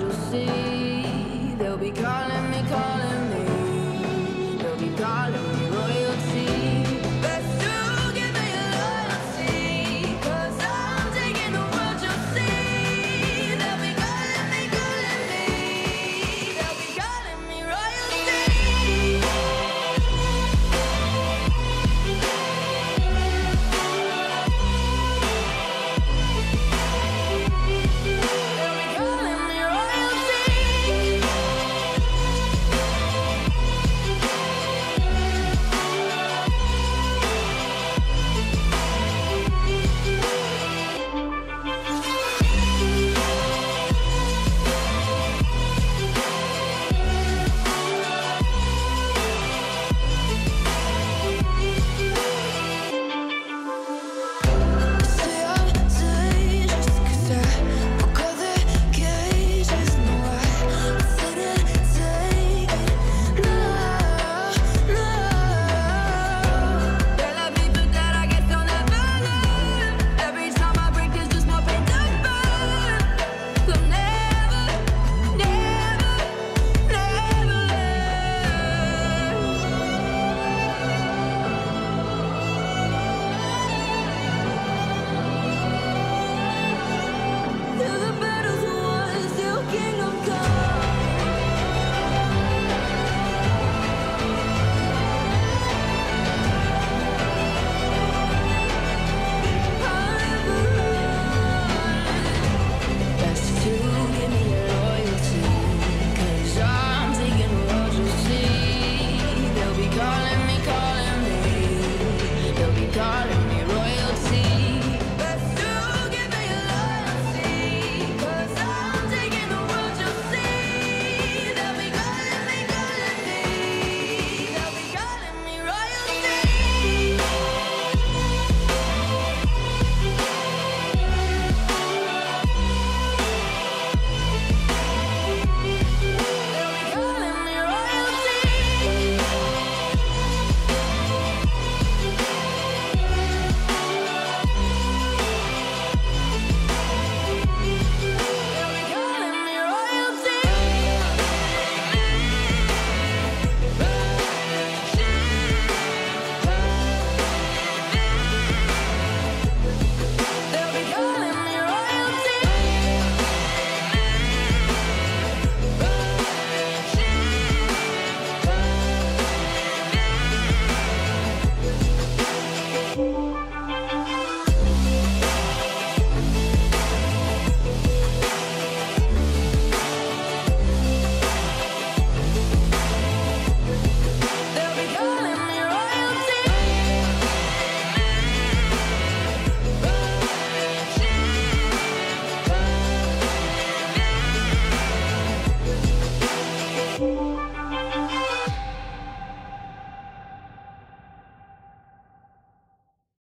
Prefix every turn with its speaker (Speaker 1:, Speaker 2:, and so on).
Speaker 1: you'll see. They'll be calling me, calling.